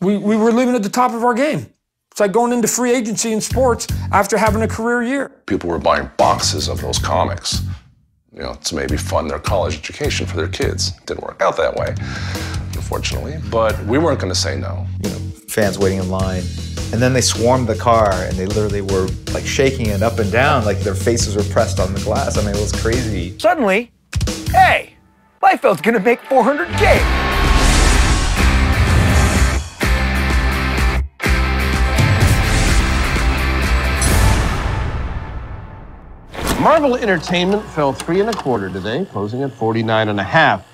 We, we were living at the top of our game. It's like going into free agency in sports after having a career year. People were buying boxes of those comics, you know, to maybe fund their college education for their kids. Didn't work out that way, unfortunately. But we weren't going to say no. You know, fans waiting in line. And then they swarmed the car and they literally were like shaking it up and down, like their faces were pressed on the glass. I mean, it was crazy. Suddenly, hey, Liefeld's gonna make 400K. Marvel Entertainment fell three and a quarter today, closing at 49 and a half.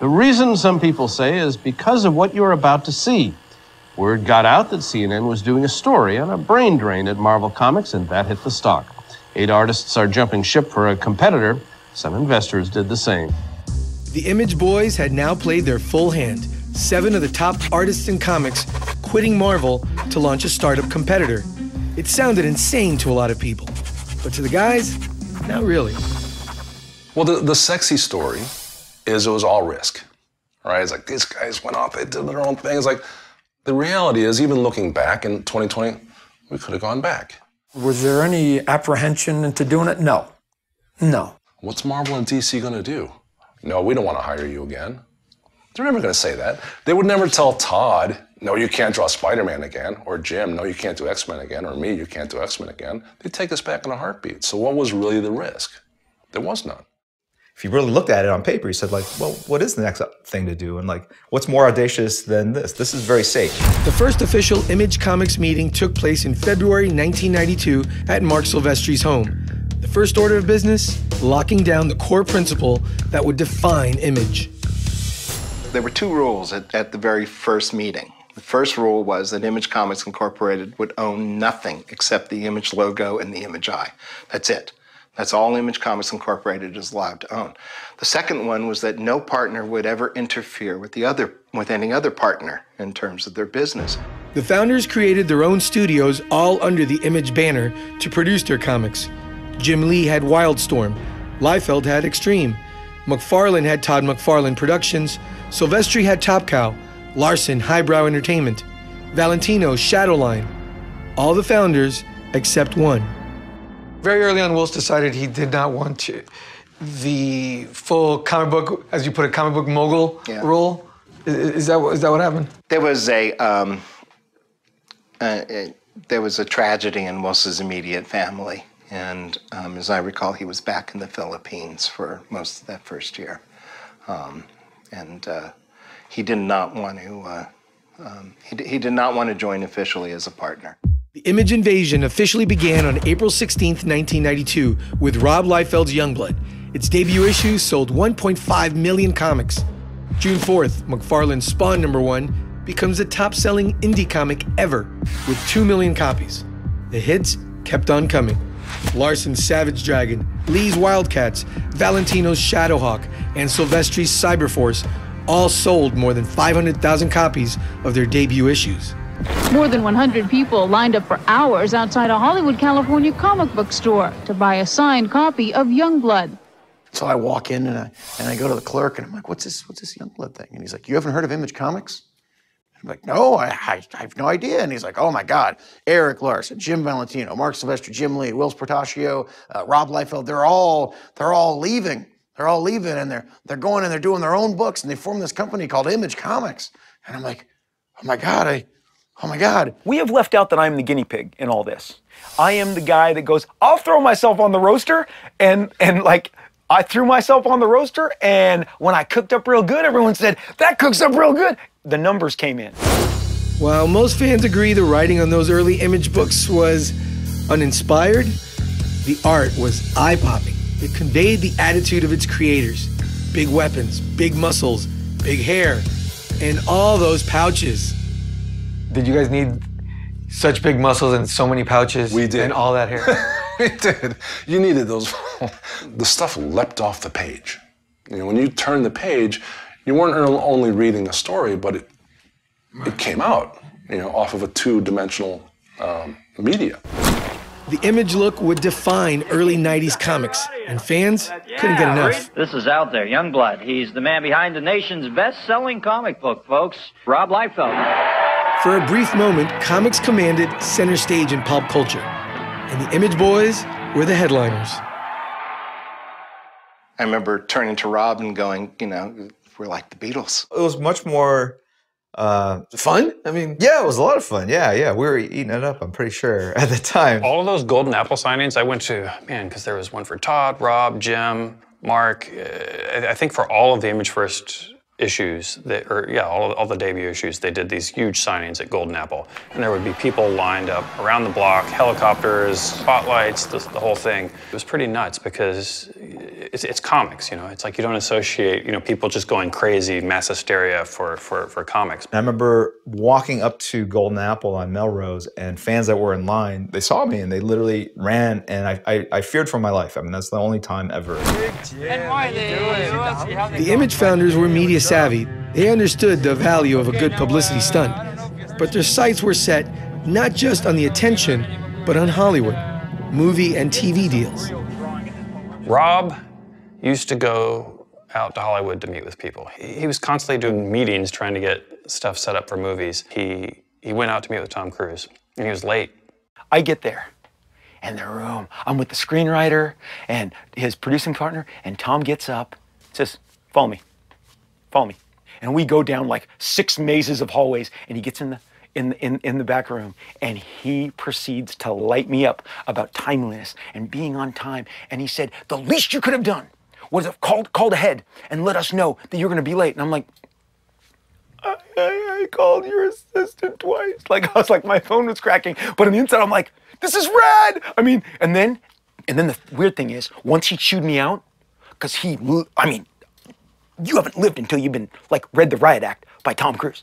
The reason some people say is because of what you're about to see. Word got out that CNN was doing a story on a brain drain at Marvel Comics, and that hit the stock. Eight artists are jumping ship for a competitor. Some investors did the same. The Image Boys had now played their full hand. Seven of the top artists in comics quitting Marvel to launch a startup competitor. It sounded insane to a lot of people, but to the guys, not really. Well, the, the sexy story is it was all risk, right? It's like these guys went off, they did their own thing. It's like the reality is, even looking back in 2020, we could have gone back. Was there any apprehension into doing it? No. No. What's Marvel and DC going to do? No, we don't want to hire you again. They're never going to say that. They would never tell Todd, no, you can't draw Spider Man again, or Jim, no, you can't do X Men again, or me, you can't do X Men again. They'd take us back in a heartbeat. So, what was really the risk? There was none. If you really looked at it on paper, you said, like, well, what is the next thing to do? And, like, what's more audacious than this? This is very safe. The first official Image Comics meeting took place in February 1992 at Marc Silvestri's home. The first order of business locking down the core principle that would define Image. There were two rules at, at the very first meeting. The first rule was that Image Comics Incorporated would own nothing except the Image logo and the Image eye. That's it. That's all Image Comics Incorporated is allowed to own. The second one was that no partner would ever interfere with the other with any other partner in terms of their business. The founders created their own studios all under the Image banner to produce their comics. Jim Lee had Wildstorm, Liefeld had Extreme, McFarlane had Todd McFarlane Productions, Silvestri had Top Cow, Larsen Highbrow Entertainment, Valentino Shadowline. All the founders except one. Very early on, Whilce decided he did not want to, the full comic book, as you put it, comic book mogul Yeah. role. Is, is that what- is that what happened? There was a um, uh, uh, there was a tragedy in Wilson's immediate family, and um, as I recall, he was back in the Philippines for most of that first year, um, and uh, he did not want to. Uh, um, he, he did not want to join officially as a partner. The Image Invasion officially began on April 16, 1992, with Rob Liefeld's Youngblood. Its debut issue sold 1.5 million comics. June 4th, McFarlane's Spawn number one becomes the top selling indie comic ever, with 2 million copies. The hits kept on coming. Larsen's Savage Dragon, Lee's Wildcats, Valentino's Shadowhawk, and Silvestri's Cyberforce all sold more than 500,000 copies of their debut issues. More than 100 people lined up for hours outside a Hollywood, California comic book store to buy a signed copy of Youngblood. So I walk in and I, and I go to the clerk and I'm like, what's this, what's this Youngblood thing? And he's like, you haven't heard of Image Comics? I'm like, no, I, I, I have no idea. And he's like, oh my God, Erik Larsen, Jim Valentino, Marc Silvestri, Jim Lee, Whilce Portacio, uh, Rob Liefeld, they're all, they're all leaving. They're all leaving and they're, they're going and they're doing their own books and they formed this company called Image Comics. And I'm like, oh my God, I, oh my God. We have left out that I'm the guinea pig in all this. I am the guy that goes, I'll throw myself on the roaster and and like I threw myself on the roaster and when I cooked up real good, everyone said, that cooks up real good. The numbers came in. While most fans agree the writing on those early image books was uninspired, the art was eye popping. It conveyed the attitude of its creators big weapons, big muscles, big hair, and all those pouches. Did you guys need such big muscles and so many pouches? We did. And all that hair? we did. You needed those. the stuff leapt off the page. You know, when you turned the page, you weren't only reading a story, but it it came out. You know, off of a two-dimensional um, media. The image look would define early 90s comics, and fans couldn't get enough. This is out there, Youngblood. He's the man behind the nation's best-selling comic book, folks. Rob Liefeld. For a brief moment, comics commanded center stage in pop culture, and the Image Boys were the headliners. I remember turning to Rob and going, you know, we're like the Beatles. It was much more uh, Fun? I mean, yeah, it was a lot of fun. Yeah, yeah, we were eating it up. I'm pretty sure at the time. All of those Golden Apple signings, I went to, man, because there was one for Todd, Rob, Jim, Mark. Uh, I- I think for all of the Image First issues, that, or yeah, all, all the debut issues, they did these huge signings at Golden Apple. And there would be people lined up around the block, helicopters, spotlights, the, the whole thing. It was pretty nuts because it's, it's comics, you know. It's like you don't associate, you know, people just going crazy, mass hysteria for, for, for comics. I remember walking up to Golden Apple on Melrose, and fans that were in line, they saw me and they literally ran, and I, I, I feared for my life. I mean, that's the only time ever. the Image founders were media savvy. They understood the value of a good publicity stunt. But their sights were set not just on the attention, but on Hollywood, movie and TV deals. Rob used to go out to Hollywood to meet with people. He, he was constantly doing meetings trying to get stuff set up for movies. He he went out to meet with Tom Cruise, and he was late. I get there, and the room. I'm with the screenwriter and his producing partner, and Tom gets up, says, "Follow me, follow me," and we go down like six mazes of hallways, and he gets in the. In, in, in the back room, and he proceeds to light me up about timeliness and being on time. And he said, The least you could have done was have called, called ahead and let us know that you're going to be late. And I'm like, I, I, I called your assistant twice. Like I was like, my phone was cracking, but on the inside, I'm like, this is rad. I mean, and then, and then the weird thing is, once he chewed me out, because he, I mean, you haven't lived until you've been like read the Riot Act by Tom Cruise.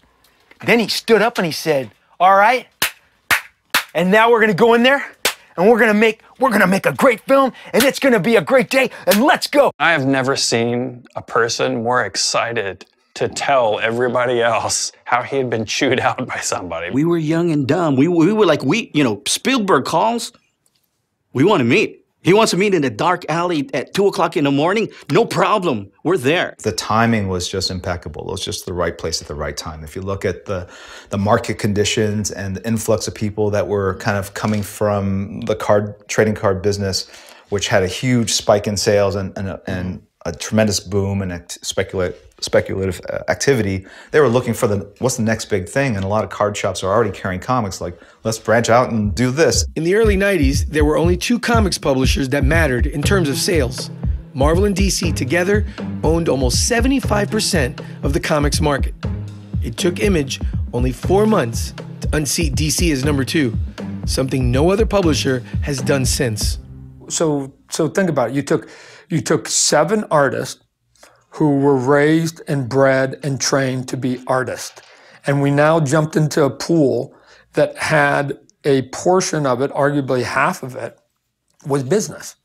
Then he stood up and he said, "All right, and now we're gonna go in there." And we're gonna make we're gonna make a great film, and it's gonna be a great day, and let's go. I have never seen a person more excited to tell everybody else how he had been chewed out by somebody. We were young and dumb. We, we were like, we, you know, Spielberg calls. We want to meet. He wants to meet in a dark alley at two o'clock in the morning. No problem. We're there. The timing was just impeccable. It was just the right place at the right time. If you look at the the market conditions and the influx of people that were kind of coming from the card trading card business, which had a huge spike in sales and and, and a tremendous boom and act- speculate, speculative uh, activity, they were looking for the what's the next big thing. And a lot of card shops are already carrying comics. Like let's branch out and do this. In the early 90s, there were only two comics publishers that mattered in terms of sales. Marvel and DC together owned almost 75% of the comics market. It took Image only four months to unseat DC as number two, something no other publisher has done since. So so think about it. You took you took seven artists who were raised and bred and trained to be artists. And we now jumped into a pool that had a portion of it, arguably half of it, was business.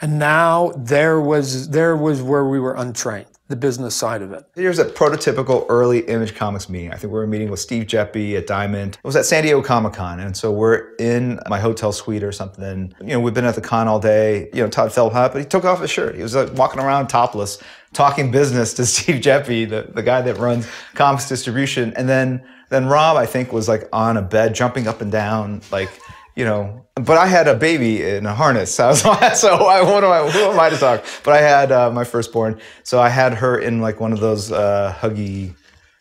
And now there was there was where we were untrained, the business side of it. Here's a prototypical early Image Comics meeting. I think we were meeting with Steve Geppi at Diamond. It was at San Diego Comic Con, and so we're in my hotel suite or something. You know, we've been at the con all day. You know, Todd felt hot, but he took off his shirt. He was like walking around topless, talking business to Steve Geppi, the, the guy that runs comics distribution. And then then Rob, I think, was like on a bed, jumping up and down, like you know, but I had a baby in a harness. So, I was, so I, what am I, who am I to talk? But I had uh, my firstborn. So I had her in like one of those uh, huggy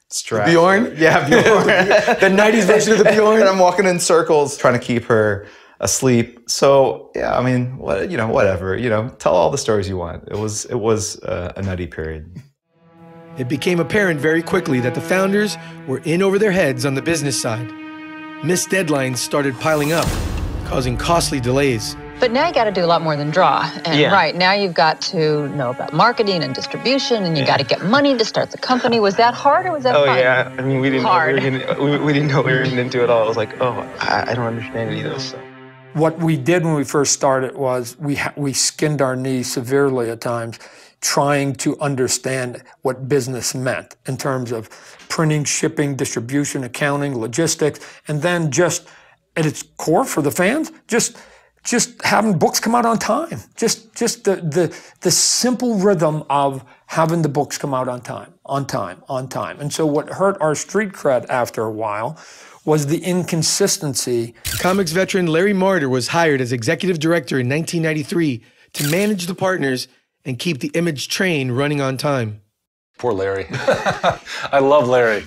straps. Bjorn? Yeah, Bjorn. The 90s version of the Bjorn? and I'm walking in circles trying to keep her asleep. So yeah, I mean, what, you know, whatever, you know, tell all the stories you want. It was, it was uh, a nutty period. It became apparent very quickly that the founders were in over their heads on the business side. Missed deadlines started piling up, causing costly delays. But now you got to do a lot more than draw. And Yeah. right now you've got to know about marketing and distribution, and you Yeah. got to get money to start the company. Was that hard or was that oh fun? yeah, I mean we didn't Hard. know we, were gonna, we, we didn't know we were getting into it all. I was like, oh, I, I don't understand any of this. So. What we did when we first started was we ha- we skinned our knees severely at times, trying to understand what business meant in terms of printing, shipping, distribution, accounting, logistics, and then just at its core for the fans, just just having books come out on time. Just just the the the simple rhythm of having the books come out on time, on time, on time. And so what hurt our street cred after a while was the inconsistency. Comics veteran Larry Marder was hired as executive director in 1993 to manage the partners and keep the image train running on time. Poor Larry. I love Larry.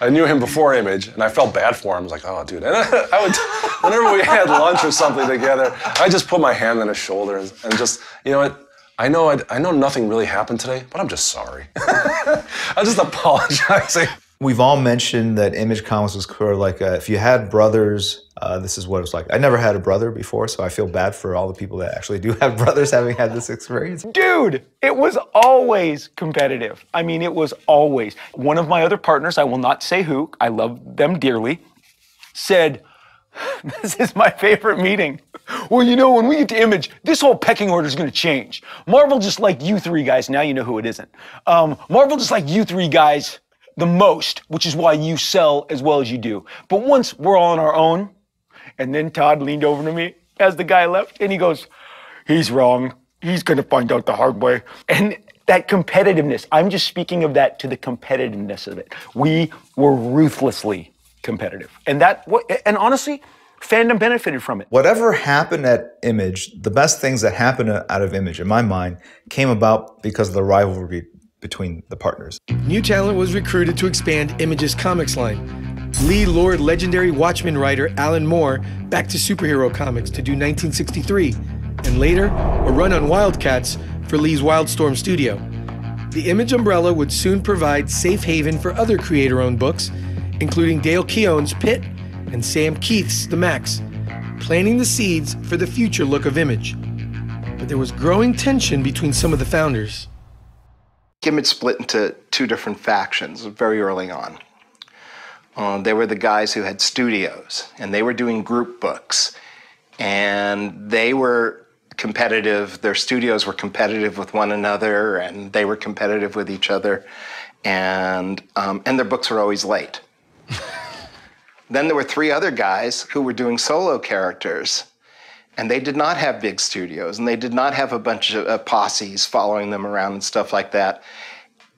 I knew him before Image, and I felt bad for him. I was like, oh, dude. And I would, whenever we had lunch or something together, I just put my hand on his shoulder and, and just, you know what? I know I, I know nothing really happened today, but I'm just sorry. I'm just apologizing. We've all mentioned that Image Comics was sort of like a, if you had brothers, uh, this is what it was like. I never had a brother before, so I feel bad for all the people that actually do have brothers having had this experience. Dude, it was always competitive. I mean, it was always. One of my other partners, I will not say who, I love them dearly, said, This is my favorite meeting. Well, you know, when we get to Image, this whole pecking order is going to change. Marvel just like you three guys. Now you know who it isn't. Um, Marvel just like you three guys the most, which is why you sell as well as you do. But once we're all on our own, and then Todd leaned over to me as the guy left, and he goes, He's wrong. He's going to find out the hard way. And that competitiveness, I'm just speaking of that to the competitiveness of it. We were ruthlessly competitive. And that, and honestly, fandom benefited from it. Whatever happened at Image, the best things that happened out of Image, in my mind, came about because of the rivalry between the partners. New talent was recruited to expand Image's comics line. Lee lured legendary Watchmen writer Alan Moore back to superhero comics to do 1963, and later, a run on Wildcats for Lee's Wildstorm studio. The Image umbrella would soon provide safe haven for other creator owned books, including Dale Keown's Pitt and Sam Kieth's The Maxx, planting the seeds for the future look of Image. But there was growing tension between some of the founders. Image split into two different factions very early on. Uh, they were the guys who had studios, and they were doing group books, and they were competitive. Their studios were competitive with one another, and they were competitive with each other, and um, and their books were always late. then there were three other guys who were doing solo characters, and they did not have big studios, and they did not have a bunch of uh, posses following them around and stuff like that.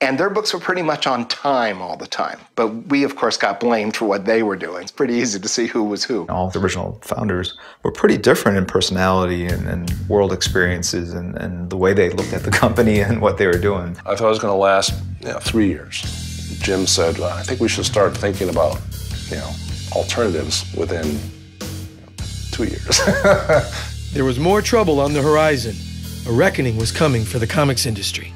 And their books were pretty much on time all the time. But we, of course, got blamed for what they were doing. It's pretty easy to see who was who. All the original founders were pretty different in personality and, and world experiences and, and, the way they looked at the company and what they were doing. I thought it was going to last you know, three years. Jim said, well, I think we should start thinking about, you know, alternatives within two years. there was more trouble on the horizon. A reckoning was coming for the comics industry.